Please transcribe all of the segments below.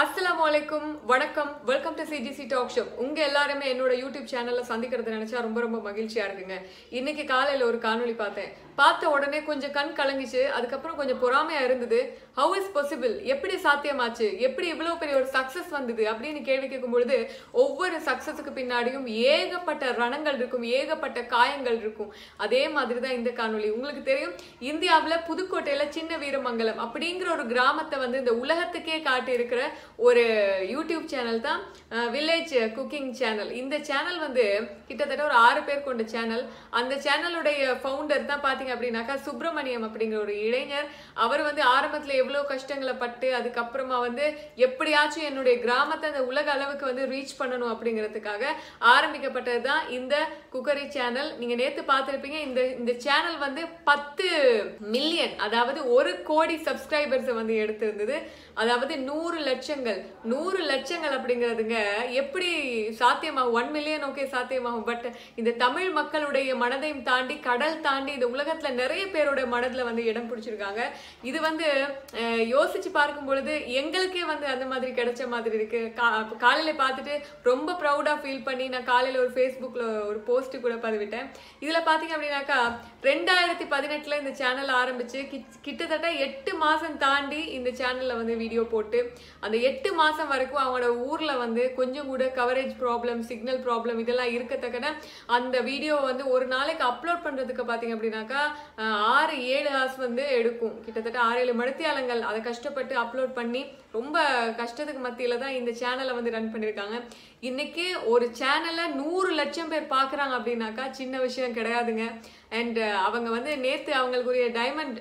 அஸ்ஸலாமு அலைக்கும். வணக்கம். Welcome to CGC talk show உங்க எல்லாருமே என்னோட யூடியூப் சேனல்ல சந்திக்கிறது நினைச்சா ரொம்ப ரொம்ப மகிழ்ச்சியா இருக்குங்க. இன்னைக்கு காலையில ஒரு காணொலி பார்த்தேன். பார்த்த உடனே கொஞ்சம் கண் கலங்கிச்சு. அதுக்கப்புறம் கொஞ்சம் பொறாமையா இருந்தது. ஹவு இஸ் பாசிபிள் எப்படி சாத்தியமாச்சு? எப்படி இவ்வளோ பெரிய ஒரு சக்சஸ் வந்தது? அப்படின்னு கேள்வி கேட்கும் பொழுது ஒவ்வொரு சக்சஸுக்கு பின்னாடியும் ஏகப்பட்ட ரணங்கள் இருக்கும். ஏகப்பட்ட காயங்கள் இருக்கும். அதே மாதிரி தான் இந்த காணொளி. உங்களுக்கு தெரியும் இந்தியாவில் புதுக்கோட்டையில் சின்ன வீரமங்கலம் அப்படிங்கிற ஒரு கிராமத்தை வந்து இந்த உலகத்துக்கே காட்டி இருக்கிற ஒரு யூடியூப் சேனல் தான் வில்லேஜ் குக்கிங் சேனல் இந்த சேனல் வந்து கிட்டத்தட்ட ஒரு ஆறு பேர் கொண்ட சேனல் அந்த சேனலுடைய ஃபவுண்டர் தான் பார்த்தீங்க அப்படின்னாக்கா சுப்பிரமணியம் அப்படிங்கிற ஒரு இளைஞர். அவர் வந்து ஆரம்பத்தில் எவ்வளோ கஷ்டங்களை பட்டு அதுக்கப்புறமா வந்து எப்படியாச்சும் என்னுடைய கிராமத்தை அந்த உலக அளவுக்கு வந்து ரீச் பண்ணணும் அப்படிங்கிறதுக்காக ஆரம்பிக்கப்பட்டது தான் இந்த குக்கரி சேனல் நீங்கள் நேற்று பார்த்துருப்பீங்க இந்த இந்த சேனல் வந்து பத்து மில்லியன் அதாவது ஒரு கோடி சப்ஸ்கிரைபர்ஸை வந்து எடுத்திருந்தது. அதாவது நூறு லட்சம் லட்சங்கள். நூறு லட்சங்கள் அப்படிங்கிறதுங்க எப்படி சாத்தியமாகும்? ஒன் மில்லியன் ஓகே சாத்தியமாகும். பட் இந்த தமிழ் மக்களுடைய மனதையும் தாண்டி கடல் தாண்டி இந்த உலகத்துல நிறைய பேரோட மனதுல வந்து இடம் பிடிச்சிருக்காங்க. இது வந்து யோசிச்சு பார்க்கும் பொழுது எங்களுக்கே வந்து அந்த மாதிரி கிடைச்ச மாதிரி இருக்கு. கா- காலையில பார்த்துட்டு ரொம்ப ப்ரௌடாக ஃபீல் பண்ணி நான் காலையில் ஒரு ஃபேஸ்புக்கில் ஒரு போஸ்ட் கூட பதிவிட்டேன். இதுல பார்த்தீங்க அப்படின்னாக்கா ரெண்டாயிரத்தி பதினெட்டுல இந்த சேனல் ஆரம்பிச்சு கிட்டத்தட்ட எட்டு மாசம் தாண்டி இந்த சேனலில் வந்து வீடியோ போட்டு அந்த எட்டு மாதம் வரைக்கும் அவங்களோட ஊரில் வந்து கொஞ்சம் கூட கவரேஜ் ப்ராப்ளம் சிக்னல் ப்ராப்ளம் இதெல்லாம் இருக்கத்தக்கன அந்த வீடியோ வந்து ஒரு நாளைக்கு அப்லோட் பண்ணுறதுக்கு பார்த்தீங்க அப்படின்னாக்கா ஆறு ஏழு ஹார்ஸ் வந்து எடுக்கும். கிட்டத்தட்ட ஆறு ஏழு மணித்தியாலங்கள் அதை கஷ்டப்பட்டு அப்லோட் பண்ணி ரொம்ப கஷ்டத்துக்கு மத்தியில் தான் இந்த சேனலை வந்து ரன் பண்ணியிருக்காங்க இன்னைக்கு ஒரு சேனலை நூறு லட்சம் பேர் பார்க்குறாங்க அப்படின்னாக்கா சின்ன விஷயம் கிடையாதுங்க. அண்ட் அவங்க வந்து நேற்று அவங்களுக்குரிய டைமண்ட்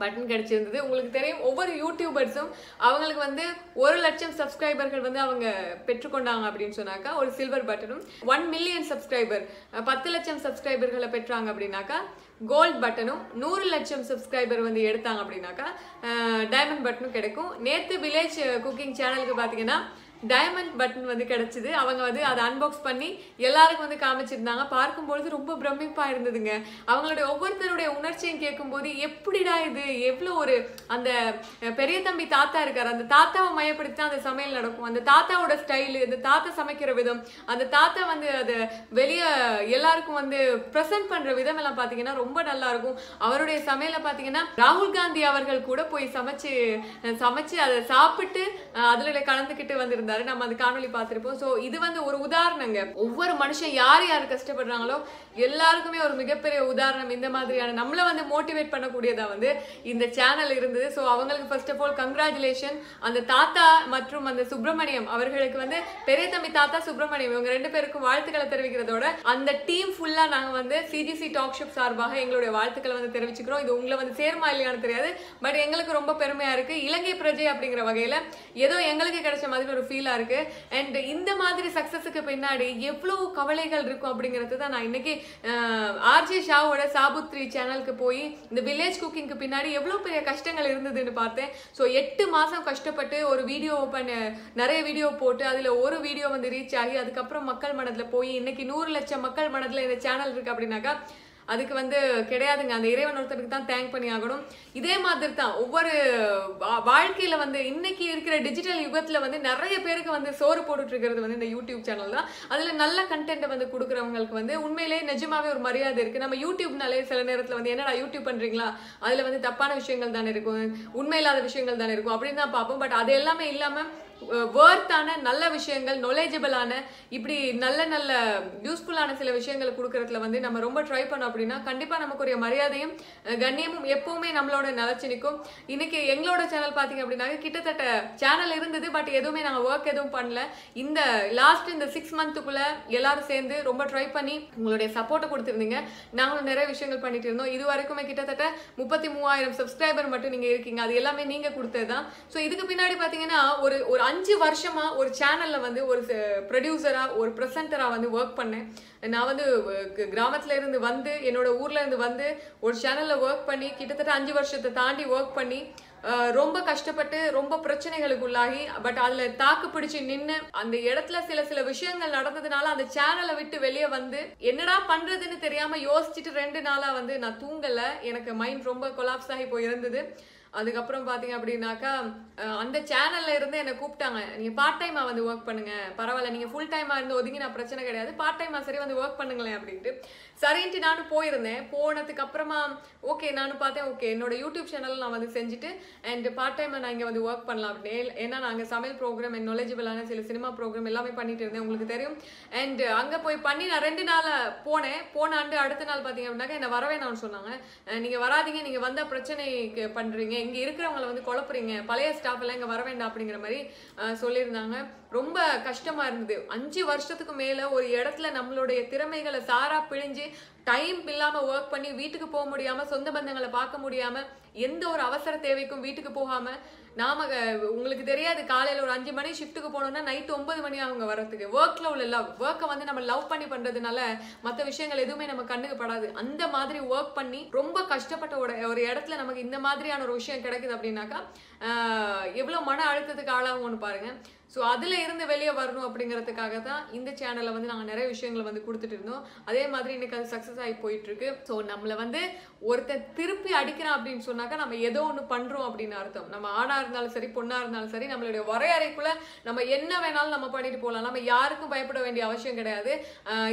பட்டன் கிடச்சிருந்தது. உங்களுக்கு தெரியும் ஒவ்வொரு யூடியூபர்ஸும் அவங்களுக்கு வந்து ஒரு லட்சம் சப்ஸ்கிரைபர்கள் வந்து அவங்க பெற்றுக்கொண்டாங்க அப்படின்னு சொன்னாக்கா ஒரு சில்வர் பட்டனும் ஒன் மில்லியன் சப்ஸ்கிரைபர் பத்து லட்சம் சப்ஸ்கிரைபர்களை பெற்றாங்க அப்படின்னாக்கா கோல்ட் பட்டனும் நூறு லட்சம் சப்ஸ்கிரைபர் வந்து எடுத்தாங்க அப்படின்னாக்கா டைமண்ட் பட்டனும் கிடைக்கும். நேற்று வில்லேஜ் குக்கிங் சேனலுக்கு பார்த்தீங்கன்னா டைமண்ட் பட்டன் வந்து கிடச்சிது. அவங்க வந்து அதை அன்பாக்ஸ் பண்ணி எல்லாருக்கும் வந்து காமிச்சிருந்தாங்க. பார்க்கும்பொழுது ரொம்ப பிரமிப்பாக இருந்ததுங்க. அவங்களுடைய ஒவ்வொருத்தருடைய உணர்ச்சியும் கேட்கும்போது எப்படிடா இது? எவ்வளோ ஒரு அந்த பெரிய தம்பி தாத்தா இருக்கார். அந்த தாத்தாவை மையப்படுத்தி தான் அந்த சமையல் நடக்கும். அந்த தாத்தாவோட ஸ்டைலு அந்த தாத்தா சமைக்கிற விதம் அந்த தாத்தா வந்து அதை வெளியே எல்லாருக்கும் வந்து ப்ரெசென்ட் பண்ணுற விதம் எல்லாம் பார்த்தீங்கன்னா ரொம்ப நல்லா இருக்கும் அவருடைய சமையலை பார்த்தீங்கன்னா ராகுல் காந்தி அவர்கள் கூட போய் சமைச்சு சமைச்சு அதை சாப்பிட்டு அதில் கலந்துக்கிட்டு வந்திருந்தாங்க. வந்திருந்தாரு. நம்ம அந்த காணொளி பார்த்திருப்போம். ஸோ இது வந்து ஒரு உதாரணங்க. ஒவ்வொரு மனுஷன் யார் யார் கஷ்டப்படுறாங்களோ எல்லாருக்குமே ஒரு மிகப்பெரிய உதாரணம் இந்த மாதிரியான நம்மளை வந்து மோட்டிவேட் பண்ணக்கூடியதா வந்து இந்த சேனல் இருந்தது. ஸோ அவங்களுக்கு ஃபர்ஸ்ட் ஆஃப் ஆல் கங்க்ராச்சுலேஷன் அந்த தாத்தா மற்றும் அந்த சுப்பிரமணியம் அவர்களுக்கு வந்து பெரிய தம்பி தாத்தா சுப்பிரமணியம் இவங்க ரெண்டு பேருக்கும் வாழ்த்துக்களை தெரிவிக்கிறதோட அந்த டீம் ஃபுல்லா நாங்க வந்து சிஜிசி டாக் ஷிப் சார்பாக எங்களுடைய வாழ்த்துக்களை வந்து தெரிவிச்சுக்கிறோம். இது உங்களை வந்து சேருமா இல்லையான்னு தெரியாது. பட் எங்களுக்கு ரொம்ப பெருமையா இருக்கு. இலங்கை பிரஜை அப்படிங்கிற வகையில ஏதோ எங்களுக்கு கிடைச்ச மாதிரி ஒரு ஃபீல் இருக்கு. அண்ட் இந்த மாதிரி சக்ஸஸுக்கு பின்னாடி எவ்வளோ கவலைகள் இருக்கும் அப்படிங்கிறது தான் நான் இன்னைக்கு ஆர்ஜே ஷாவோட சாபுத்ரி சேனலுக்கு போய் இந்த வில்லேஜ் குக்கிங்க்கு பின்னாடி எவ்வளோ பெரிய கஷ்டங்கள் இருந்ததுன்னு பார்த்தேன். ஸோ எட்டு மாதம் கஷ்டப்பட்டு ஒரு வீடியோ பண்ண நிறைய வீடியோ போட்டு அதில் ஒரு வீடியோ வந்து ரீச் ஆகி அதுக்கப்புறம் மக்கள் மனதில் போய் இன்னைக்கு நூறு லட்சம் மக்கள் மனதில் இந்த சேனல் இருக்குது அப்படின்னாக்கா அதுக்கு வந்து கிடையாதுங்க. அந்த இறைவன் ஒருத்தருக்கு தான் தேங்க் பண்ணி ஆகணும். இதே மாதிரி தான் ஒவ்வொரு வா- வாழ்க்கையில வந்து இன்னைக்கு இருக்கிற டிஜிட்டல் யுகத்துல வந்து நிறைய பேருக்கு வந்து சோறு போட்டுட்டு இருக்கிறது வந்து இந்த யூடியூப் சேனல் தான். அதுல நல்ல கண்டென்ட்டை வந்து கொடுக்குறவங்களுக்கு வந்து உண்மையிலேயே நிஜமாவே ஒரு மரியாதை இருக்கு. நம்ம யூடியூப்னாலே சில நேரத்துல வந்து என்னடா யூடியூப் பண்றீங்களா? அதுல வந்து தப்பான விஷயங்கள் தானே இருக்கும். உண்மையில்லாத விஷயங்கள் தானே இருக்கும். அப்படின்னு தான் பார்ப்போம். பட் அது எல்லாமே இல்லாம வேர்த்தான நல்ல விஷயங்கள் நொலேஜபிளான இப்படி நல்ல நல்ல யூஸ்ஃபுல்லான சில விஷயங்களை கொடுக்கறதுல வந்து நம்ம ரொம்ப ட்ரை பண்ணோம் அப்படின்னா கண்டிப்பாக நமக்குரிய மரியாதையும் கண்ணியமும் எப்பவுமே நம்மளோட நிலச்சி நிற்கும். இன்னைக்கு எங்களோட சேனல் பார்த்தீங்க அப்படின்னா கிட்டத்தட்ட சேனல் இருந்தது பட் எதுவுமே நாங்கள் ஒர்க் எதுவும் பண்ணல. இந்த லாஸ்ட் இந்த சிக்ஸ் மந்த்துக்குள்ள எல்லாரும் சேர்ந்து ரொம்ப ட்ரை பண்ணி உங்களுடைய சப்போர்ட்டை கொடுத்துருந்தீங்க. நாங்களும் நிறைய விஷயங்கள் பண்ணிட்டு இருந்தோம். இது வரைக்குமே கிட்டத்தட்ட முப்பத்தி மூவாயிரம் சப்ஸ்கிரைபர் மட்டும் நீங்கள் இருக்கீங்க. அது எல்லாமே நீங்கள் கொடுத்தது தான் ஸோ இதுக்கு பின்னாடி பார்த்தீங்கன்னா ஒரு ஒரு அஞ்சு வருஷமா ஒரு சேனல்ல வந்து ஒரு ப்ரொடியூசரா ஒரு ப்ரெசென்டரா வந்து ஒர்க் பண்ணேன். நான் வந்து கிராமத்தில் கிராமத்துல இருந்து வந்து என்னோட ஊர்ல இருந்து வந்து ஒரு சேனல்ல ஒர்க் பண்ணி கிட்டத்தட்ட அஞ்சு வருஷத்தை தாண்டி ஒர்க் பண்ணி ரொம்ப கஷ்டப்பட்டு ரொம்ப பிரச்சனைகளுக்கு உள்ளாகி பட் அதுல தாக்கு பிடிச்சு நின்று அந்த இடத்துல சில சில விஷயங்கள் நடந்ததுனால அந்த சேனலை விட்டு வெளியே வந்து என்னடா பண்றதுன்னு தெரியாம யோசிச்சுட்டு ரெண்டு நாளா வந்து நான் தூங்கல. எனக்கு மைண்ட் ரொம்ப கொலாப்ஸ் ஆகி போயிருந்தது. அதுக்கப்புறம் பார்த்தீங்க அப்படின்னாக்கா அந்த சேனல்ல இருந்து என்னை கூப்பிட்டாங்க. நீங்கள் பார்ட் டைமாக வந்து ஒர்க் பண்ணுங்க. பரவாயில்ல நீங்கள் ஃபுல் டைமாக இருந்து ஒதுங்கி நான் பிரச்சனை கிடையாது. பார்ட் டைமாக சரி வந்து ஒர்க் பண்ணுங்களேன் அப்படின்ட்டு. சரின்ட்டு நானும் போயிருந்தேன். போனதுக்கு அப்புறமா ஓகே நானும் பார்த்தேன் ஓகே என்னோட யூடியூப் சேனல் நான் வந்து செஞ்சுட்டு அண்ட் பார்ட் டைமை நான் இங்கே வந்து ஒர்க் பண்ணலாம் அப்படின்னு. ஏன்னா நாங்கள் சமையல் ப்ரோக்ராம் அண்ட் நாலேஜபிளான சில சினிமா ப்ரோக்ராம் எல்லாமே பண்ணிட்டு இருந்தேன் உங்களுக்கு தெரியும். அண்ட் அங்கே போய் பண்ணி நான் ரெண்டு நாள் போனேன். போன ஆண்டு அடுத்த நாள் பார்த்தீங்க அப்படின்னாக்கா என்னை வரவே நான் சொன்னாங்க. நீங்கள் வராதிங்க வராதீங்க வந்தால் வந்தா பிரச்சனைக்கு பண்ணுறீங்க இங்க இருக்கிறவங்கள வந்து குழப்புறீங்க பழைய ஸ்டாஃப் எல்லாம் இங்க வர வேண்டாம் அப்படிங்கிற மாதிரி சொல்லியிருந்தாங்க. ரொம்ப கஷ்டமா இருந்தது. அஞ்சு வருஷத்துக்கு மேல ஒரு இடத்துல நம்மளுடைய திறமைகளை சாரா பிழிஞ்சு டைம் இல்லாம ஒர்க் பண்ணி வீட்டுக்கு போக முடியாம சொந்த பந்தங்களை பார்க்க முடியாம எந்த ஒரு அவசர தேவைக்கும் வீட்டுக்கு போகாம நாம உங்களுக்கு தெரியாது காலையில ஒரு அஞ்சு மணி ஷிஃப்ட்டுக்கு போனோம்னா நைட் ஒன்பது மணி அவங்க வர்றதுக்கு. ஒர்க்ல உள்ள லவ் ஒர்க்கை வந்து நம்ம லவ் பண்ணி பண்றதுனால மற்ற விஷயங்கள் எதுவுமே நம்ம கண்ணுக்கு படாது. அந்த மாதிரி ஒர்க் பண்ணி ரொம்ப கஷ்டப்பட்ட ஒரு ஒரு இடத்துல நமக்கு இந்த மாதிரியான ஒரு விஷயம் கிடைக்குது அப்படின்னாக்கா எவ்வளோ எவ்வளவு மன அழுத்தத்துக்கு ஆளாகும்னு பாருங்க. ஸோ அதில் இருந்து வெளியே வரணும் அப்படிங்கிறதுக்காக தான் இந்த சேனலில் வந்து நாங்கள் நிறைய விஷயங்களை வந்து கொடுத்துட்டு இருந்தோம். அதே மாதிரி இன்னைக்கு அது சக்ஸஸ் ஆகி போயிட்டுருக்கு. ஸோ நம்மளை வந்து ஒருத்தர் திருப்பி அடிக்கிறான் அப்படின்னு சொன்னாக்கா நம்ம ஏதோ ஒன்று பண்ணுறோம் அப்படின்னு அர்த்தம். நம்ம ஆணாக இருந்தாலும் சரி பொண்ணாக இருந்தாலும் சரி நம்மளுடைய வரையறைக்குள்ள நம்ம என்ன வேணாலும் நம்ம பண்ணிட்டு போகலாம் நம்ம யாருக்கும் பயப்பட வேண்டிய அவசியம் கிடையாது.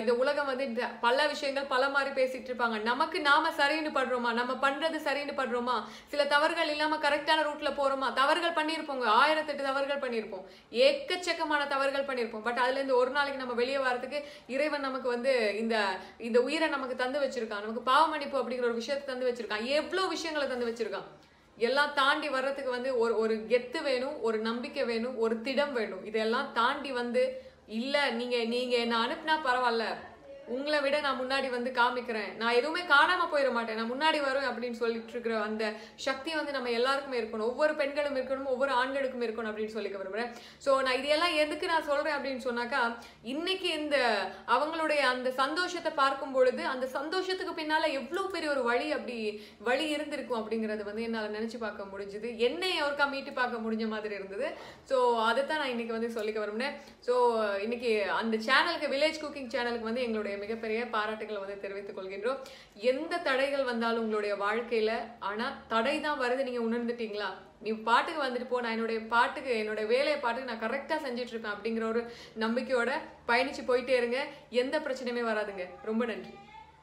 இந்த உலகம் வந்து இந்த பல விஷயங்கள் பல மாதிரி பேசிட்டு இருப்பாங்க. நமக்கு நாம சரின்னு படுறோமா? நம்ம பண்றது சரின்னு படுறோமா? சில தவறுகள் இல்லாமல் கரெக்டான ரூட்ல போறோமா? தவறுகள் பண்ணியிருப்போங்க ஆயிரத்தெட்டு தவறுகள் பண்ணியிருப்போம் ஏ எக்கச்சக்கமான தவறுகள் பண்ணியிருப்போம் பட் அதுலேருந்து ஒரு நாளைக்கு நம்ம வெளியே வரதுக்கு இறைவன் நமக்கு வந்து இந்த இந்த உயிரை நமக்கு தந்து வச்சிருக்கான். நமக்கு பாவ மன்னிப்பு அப்படிங்கிற ஒரு விஷயத்தை தந்து வச்சிருக்கான். எவ்வளோ விஷயங்களை தந்து வச்சிருக்கான்? எல்லாம் தாண்டி வர்றதுக்கு வந்து ஒரு ஒரு கெத்து வேணும் ஒரு நம்பிக்கை வேணும் ஒரு திடம் வேணும். இதெல்லாம் தாண்டி வந்து இல்லை நீங்கள் நீங்கள் என்னை அனுப்புனா பரவாயில்ல. உங்களை விட நான் முன்னாடி வந்து காமிக்கிறேன். நான் எதுவுமே காணாம போயிட மாட்டேன். நான் முன்னாடி வரும் அப்படின்னு சொல்லிட்டு இருக்கிற அந்த சக்தி வந்து நம்ம எல்லாருக்குமே இருக்கணும். ஒவ்வொரு பெண்களும் இருக்கணும் ஒவ்வொரு ஆண்களுக்கும் இருக்கணும் அப்படின்னு சொல்லிக்க விரும்புறேன். ஸோ நான் இதெல்லாம் எதுக்கு நான் சொல்றேன் அப்படின்னு சொன்னாக்கா இன்னைக்கு இந்த அவங்களுடைய அந்த சந்தோஷத்தை பார்க்கும் பொழுது அந்த சந்தோஷத்துக்கு பின்னால எவ்வளவு பெரிய ஒரு வழி அப்படி வழி இருந்திருக்கும் அப்படிங்கறது வந்து என்னால நினைச்சு பார்க்க முடிஞ்சுது. என்னை அவருக்கா மீட்டு பார்க்க முடிஞ்ச மாதிரி இருந்தது. ஸோ அதை தான் நான் இன்னைக்கு வந்து சொல்லிக்க விரும்பினேன் ஸோ இன்னைக்கு அந்த சேனலுக்கு வில்லேஜ் குக்கிங் சேனலுக்கு வந்து எங்களுடைய மிகப்பெரிய பாராட்டுகளை வந்து தெரிவித்துக் கொள்கின்றோம். எந்த தடைகள் வந்தாலும் உங்களுடைய வாழ்க்கையில ஆனா தடை தான் வருது. நீங்க உணர்ந்துட்டீங்களா? நீ பாட்டுக்கு வந்துட்டு போ நான் என்னுடைய பாட்டுக்கு என்னோட வேலையை பாட்டுக்கு நான் கரெக்டா செஞ்சுட்டு இருக்கேன் அப்படிங்கிற ஒரு நம்பிக்கையோட பயணிச்சு போயிட்டே இருங்க. எந்த பிரச்சனையுமே வராதுங்க. ரொம்ப நன்றி.